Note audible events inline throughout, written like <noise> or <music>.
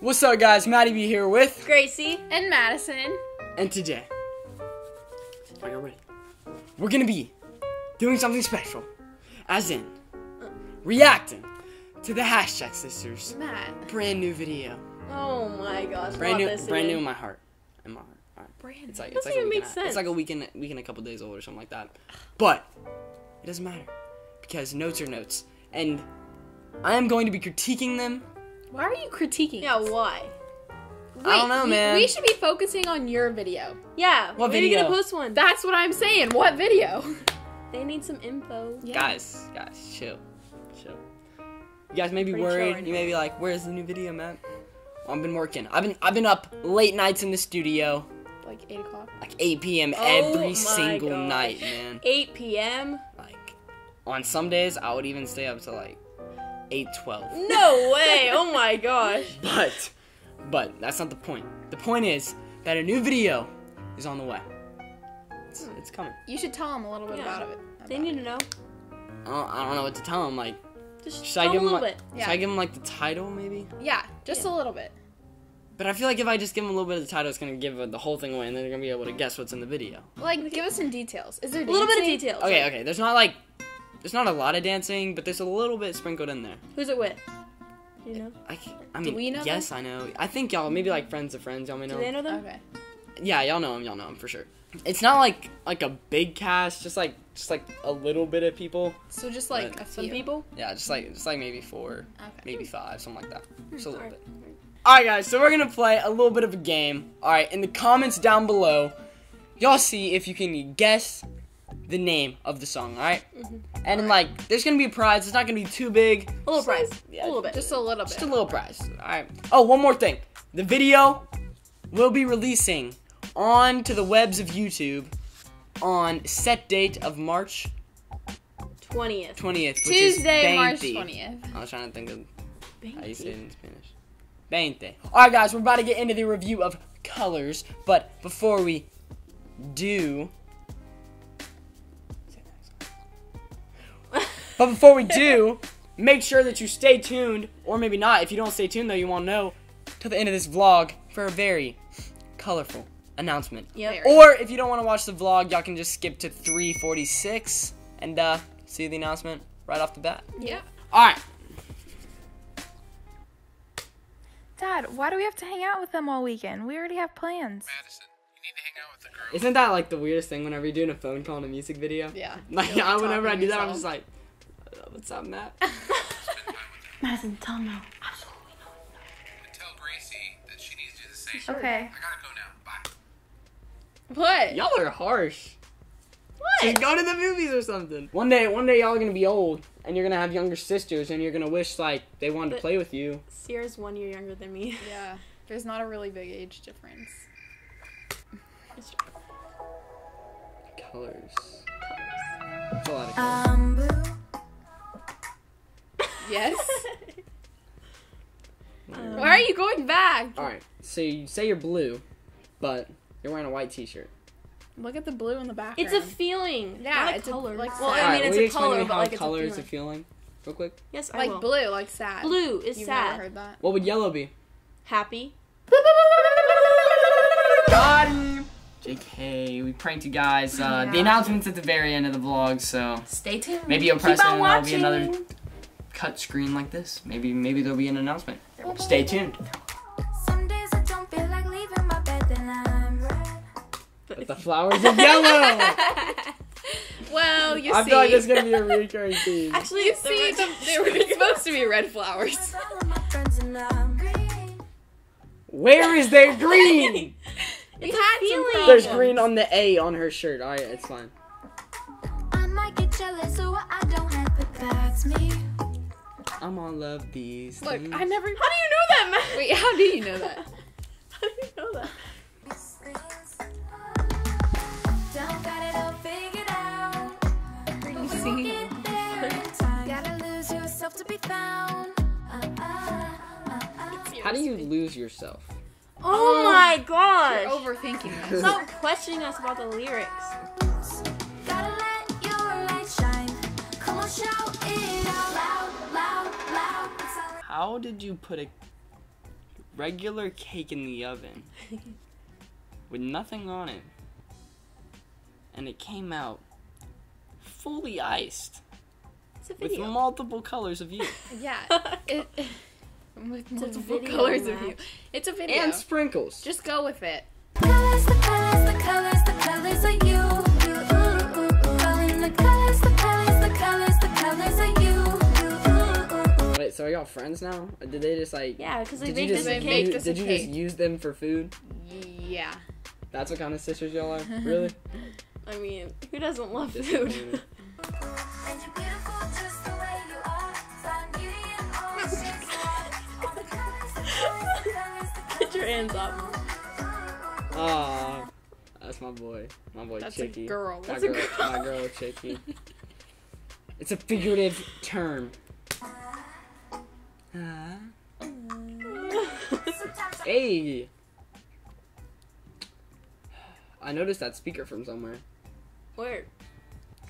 What's up, guys? MattyB here with, Gracie. And Madison. and today, are you ready? We're gonna be doing something special, as in reacting to the Haschak Sisters Matt. brand new video. Oh my gosh. Brand new, this brand in. new in my heart. In my heart. Alright. Brand It's like new. it's like Doesn't a even week make and a- It's like a sense. week and week and a couple days old or something like that. But it doesn't matter because notes are notes, and I am going to be critiquing them. Why are you critiquing? Yeah, us? why? I don't know, we- man. We should be focusing on your video. Yeah. What when are you video? gonna post one? That's what I'm saying. What video? <laughs> they need some info. Yeah. Guys, guys, chill, chill. You guys may be Pretty worried. right you may be like, "Where's the new video, man?" Well, I've been working. I've been I've been up late nights in the studio, Like 8 o'clock. like 8 p.m. Oh every single gosh. night, man. 8 p.m. Like on some days, I would even stay up to like 8:12. No way. Oh my gosh. <laughs> But, but that's not the point. The point is that a new video is on the way. It's, hmm. it's coming. You should tell them a little bit Yeah. about it. They need it. to know. I don't, I don't know what to tell them. Like, Just should tell I them give a them little like, bit. should Yeah. I give them like the title maybe? Yeah, just Yeah. a little bit. But I feel like if I just give them a little bit of the title, it's gonna give the whole thing away, and then they're gonna be able to guess what's in the video. Like, give us some details. Is there A little bit of details. Okay, okay. There's not like, there's not a lot of dancing, but there's a little bit sprinkled in there. Who's it with? Do you know? I, I mean, we know yes, I know. I think y'all maybe like friends of friends. Y'all may know. Do they know them? Okay. Yeah, y'all know them. Y'all know them for sure. It's not like like a big cast, just like just like a little bit of people. So just like a Some few. people? Yeah, just like just like maybe four, Okay. maybe five, something like that. Hmm, just a little Alright. bit. All right, guys. So we're gonna play a little bit of a game. All right, in the comments down below, y'all see if you can guess the name of the song. All right? Mm-hmm. And like, there's gonna be a prize. It's not gonna be too big. A little prize. Yeah, a little bit. Just a little bit. Just a little prize. All right. Oh, one more thing. The video will be releasing on to the webs of YouTube on set date of March 20th. 20th, which Tuesday, is March 20th. I was trying to think of how you say it in Spanish. Veinte. All right, guys, we're about to get into the review of colors, but before we do, but before we do, <laughs> make sure that you stay tuned, or maybe not. If you don't stay tuned, though, you won't know till the end of this vlog for a very colorful announcement. Yep. Or if you don't want to watch the vlog, y'all can just skip to 346 and uh, see the announcement right off the bat. Yeah. All right. Dad, why do we have to hang out with them all weekend? We already have plans. Madison, you need to hang out with the girls. Isn't that like the weirdest thing whenever you're doing a phone call in a music video? Yeah. Like, I, whenever I talking do that, I'm just like, what's up, Matt? Spend time with them. Madison, tell them no. And tell Gracie that she needs to do the same. Okay. I gotta go now. Bye. What? y'all are harsh. What? Just go to the movies or something. One day, one day, y'all are gonna be old, and you're gonna have younger sisters, and you're gonna wish like they wanted to play with you. Sierra's one year younger than me. Yeah. <laughs> There's not a really big age difference. Colors. That's a lot of colors. Um, blue. Yes. <laughs> Why are you going back? All right. So you say you're blue, but you're wearing a white T-shirt. Look at the blue in the background. It's a feeling. Yeah, not a it's a- color. like well, sad. I mean, it's a color, me but how like it's color a is a feeling. feeling, real quick. Yes, I like will. blue, like sad. Blue is You've sad. never heard that. What would yellow be? Happy. Got him. JK, we pranked you guys. Uh, The announcement's at the very end of the vlog, so Stay tuned. maybe you'll Keep press it on and there'll be another cut screen like this. Maybe maybe there'll be an announcement. Stay tuned. Some days I don't feel like leaving my bed, then I'm red. But the flowers <laughs> are yellow. Well, you I see. feel like there's gonna be a recurring theme. Actually, you see, the, they were supposed to be red flowers. With all of my friends and I'm green. Where is there green? <laughs> We had some feeling. There's green on the A on her shirt. All right, it's fine. I might get jealous, so I don't have, but that's me. I'm on love these. Look, things. I never. How do you know that, Matt? <laughs> Wait, how do you know that? <laughs> How do you know that? Don't got it all figured out. You singing? Get there in time. Gotta lose yourself to be found. Uh, uh, uh, how do you lose yourself? Oh my oh, gosh. You're overthinking this. Stop questioning us about the lyrics. How did you put a regular cake in the oven with nothing on it. And it came out fully iced It's a with multiple colors of you. Yeah. It, with multiple video, colors of you. It's a video. and sprinkles. Just go with it. Colors, the colors, the colors, the colors are you. you ooh, ooh, ooh. Wait, so are y'all friends now? Or did they just like Yeah, because they did make you this just a cake. make this did you cake. just use them for food? Yeah. That's what kind of sisters y'all are? <laughs> Really? I mean, who doesn't love food? <laughs> <laughs> Get your hands up. Aw, that's my boy. My boy That's Chicky. a girl. My That's a girl, girl. My girl Chicky. it's a figurative term. Hey. I noticed that speaker from somewhere. Where?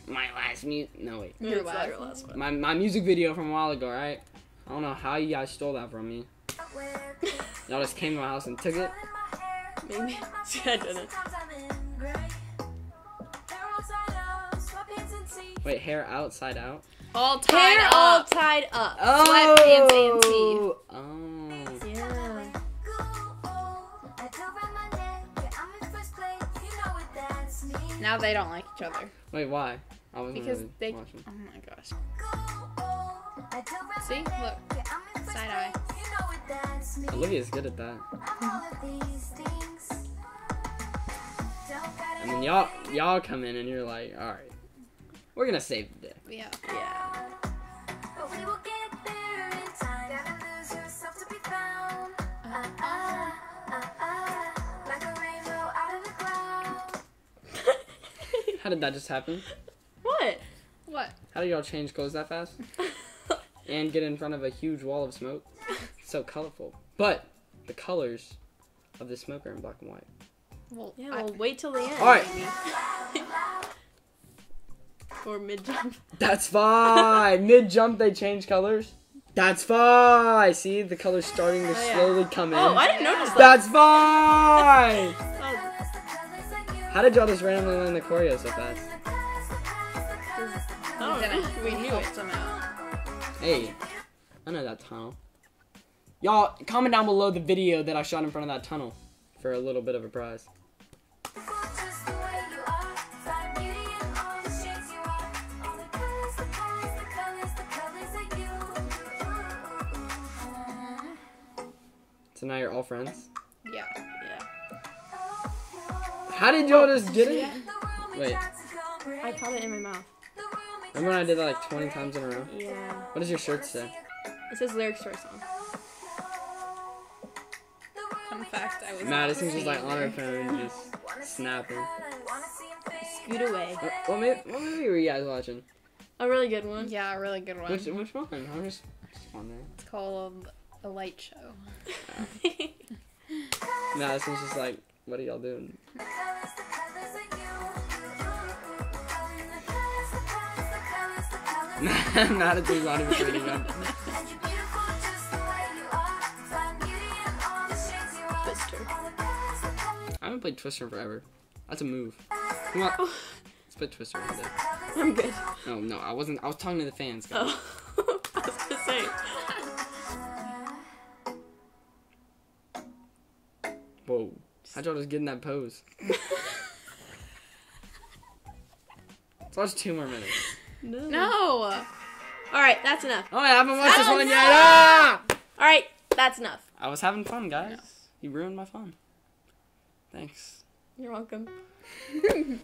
My last mute. No wait. Your It's last. your last one. My my music video from a while ago, right? I don't know how you guys stole that from me. Y'all just came to my house and took it. Maybe. <laughs> See, I didn't. Wait, hair outside out. All tied Hair all up. tied up. Oh. Sweatpants and tee. Oh. Now they don't like each other. Wait, why? I wasn't Because really they. watching. Oh my gosh. See? Look. Side eye. Olivia's good at that. And then y'all y'all come in and you're like, all right, we're gonna save the day. Yeah. Yeah. How did that just happen? what? What? How did y'all change clothes that fast? <laughs> And get in front of a huge wall of smoke? So colorful. But the colors of the smoke are in black and white. Well, Yeah, I- well, wait till the end. All right. <laughs> or mid jump. That's fine. <laughs> Mid jump, they change colors. That's fine. See, the colors starting to oh, yeah. slowly come in. Oh, I didn't notice that. That's fine. Oh, How did y'all just randomly learn the choreo so fast? Oh, I don't Then know. We knew it. somehow. Hey, I know that tunnel. Y'all, comment down below the video that I shot in front of that tunnel for a little bit of a prize. So now you are. How did y'all just get it? Wait, I caught it in my mouth. remember when I did that like 20 times in a row? Yeah. What does your shirt say? It says lyrics to our song. Fun fact, I was. Madison's just like on her phone, just snapping. Scoot away. What, what, movie, what movie were you guys watching? A really good one. Yeah, a really good one. Which, which one? I'm just, just wondering. It's called A Light Show. Madison's just like, what are y'all doing? <laughs> Not up. Twister. I haven't played Twister in forever. That's a move. Come on. Oh. Let's play Twister one day. I'm good. No, no, I wasn't. I was talking to the fans. Guys. Oh. <laughs> I was gonna say. Whoa. How'd y'all just get in that pose? <laughs> Let's watch two more minutes. No! Alright, that's enough. Oh, I haven't watched this Oh, one no. yet. Ah! Alright, that's enough. I was having fun, guys. You ruined my fun. Thanks. You're welcome. <laughs>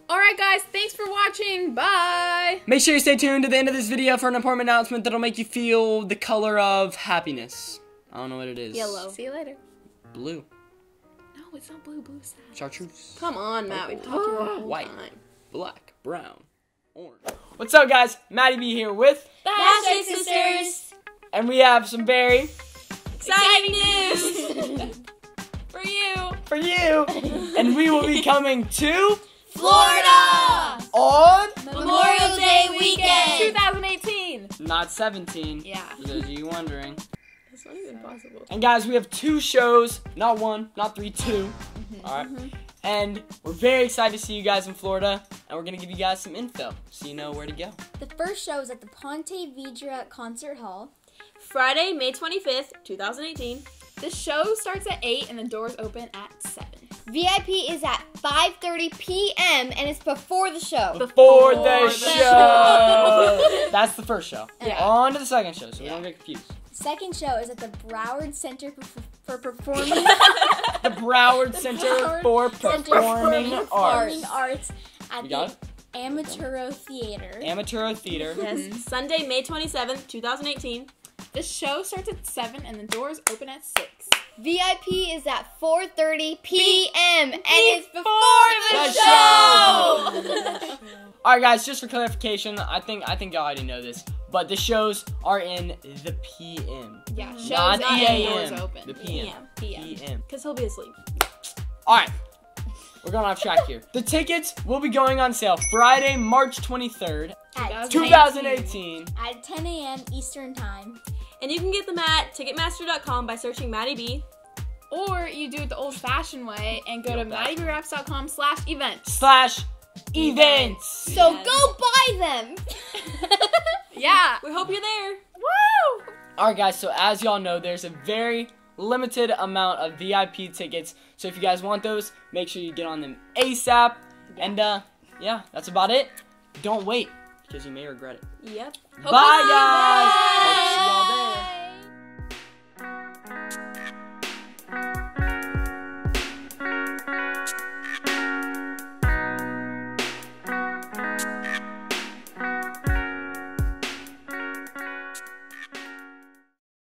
Alright, guys, thanks for watching. Bye! Make sure you stay tuned to the end of this video for an important announcement that'll make you feel the color of happiness. I don't know what it is. Yellow. See you later. Blue. No, it's not blue, blue sad. Chartreuse. Come on, Matt. We've talked about you White. time. Black. Brown. Orange. What's up, guys? MattyB here with, the Haschak sisters. and we have some berry Exciting news for you. for you. and we will be coming to Florida on Memorial Day weekend. 2018! not 17. Yeah. For those of you wondering. It's not even possible. And guys, we have two shows, not one, not three, 2 Mm-hmm. All right. And we're very excited to see you guys in Florida, and we're gonna give you guys some info so you know where to go. The first show is at the Ponte Vedra Concert Hall. Friday, May 25th, 2018. The show starts at 8 and the doors open at 7. VIP is at 5:30 p.m. and it's before the show. Before the, the show. That's the first show. Yeah. On to the second show, so we don't get confused. Second show is at the Broward Center for, for Performing <laughs> The Broward Center Broward for Center for Performing Arts. Performing Arts at You the got it? Amaturo Theater. Amateur Theater. Yes. Sunday, May 27th, 2018. The show starts at 7 and the doors open at 6. VIP is at 4:30 p.m. and it's before The the, show. show. <laughs> All right, guys. Just for clarification, I think I think y'all already know this, but the shows are in the PM, Yeah, shows not and the doors AM. open. The PM. PM. PM. PM. Because he'll be asleep. All right. We're going off track here. The tickets will be going on sale Friday, March 23rd, at, 2018. at 10 a.m. Eastern Time. And you can get them at Ticketmaster.com by searching MattyB. Or you do it the old fashioned way and go to mattybraps.com slash events. Slash events. So Yes. go buy them. <laughs> Yeah. We hope you're there. Woo! All right, guys. So as y'all know, there's a very limited amount of VIP tickets. So if you guys want those, make sure you get on them ASAP. And uh, yeah, that's about it. Don't wait because you may regret it. Yep. Bye, guys.